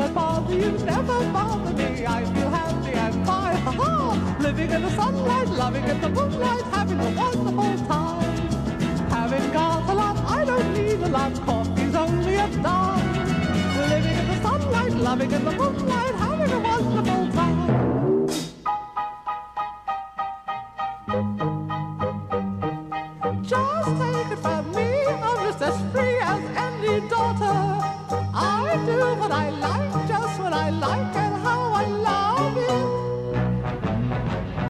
never bother you, never bother me. I feel happy and fine, ha Living in the sunlight, loving in the moonlight, having a wonderful time. Having got a lot, I don't need a lot. Coffee's only a dime. Living in the sunlight, loving in the moonlight, having a wonderful time. Just take it from me, I'm just as free as any daughter. I do what I like.